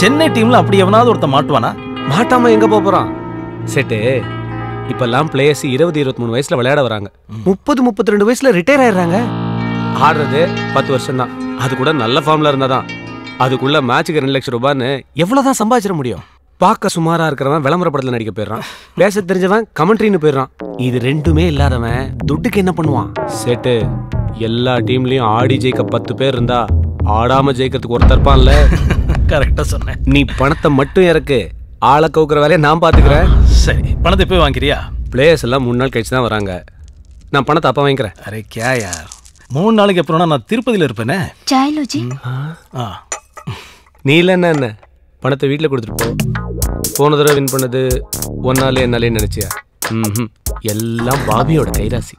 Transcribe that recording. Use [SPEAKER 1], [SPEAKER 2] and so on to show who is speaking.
[SPEAKER 1] சென்னை டீம்ல அப்படி எவனாவது ஒருத்தன் மாட்டுவானா?
[SPEAKER 2] மாட்டாம எங்க போறான்? செட்டு இப்பெல்லாம் பிளேயர்ஸ் இருபது இருபத்தி மூணு வயசுல விளையாட வராங்க. முப்பது முப்பத்தி ரெண்டு வயசுல ரிட்டையர் ஆயிடுறாங்க. ஆடுறது பத்து வருஷம் தான் அது கூட நல்ல ஃபார்ம்ல இருந்தாதான். அதுக்குள்ள மேட்சுக்கு ரெண்டு லட்சம் ரூபான்னு எவ்வளவுதான் சம்பாதிச்சிட முடியும்? பார்க்க சுமாரா இருக்கிறவன் விளம்பர படத்துல நடிக்க போயிடுறான். பேச தெரிஞ்சவன் கமெண்ட்ரின்னு போயிடுறான். இது ரெண்டுமே இல்லாதவன் துட்டுக்கு என்ன பண்ணுவான்? செட்டு எல்லா டீம்லயும் ஆடி ஜெயிக்க பத்து பேர் இருந்தா ஆடாம ஜெயிக்கிறதுக்கு ஒருத்தர் இருப்பான்ல
[SPEAKER 1] கரெக்டா சொன்னேன்.
[SPEAKER 2] நீ பணத்தை மட்டும் இறக்கு. ஆளை கவுக்குற வேலையை நான் பாத்துக்கிறேன்.
[SPEAKER 1] சரி. பணத்தை போய் வாங்கிறியா
[SPEAKER 2] பிளேயர்ஸ் எல்லாம் மூணு நாள் கழிச்சு தான் வராங்க. நான் பணத்தை அப்ப வாங்கிக்கிறேன்.
[SPEAKER 1] அரே கே யார்? மூணு நாளைக்கு அப்புறம்னா நான் திருப்பதியில இருப்பேனே?
[SPEAKER 3] சாய் லோஜி
[SPEAKER 1] ஆ?
[SPEAKER 2] நீ இல்லை என்ன என்ன? பணத்தை வீட்டில் கொடுத்துட்டு போ. போன தடவை வின் பண்ணது ஒன்னாலே என்னாலே நினைச்சியா? ம் எல்லாம் பாபியோட கைராசி.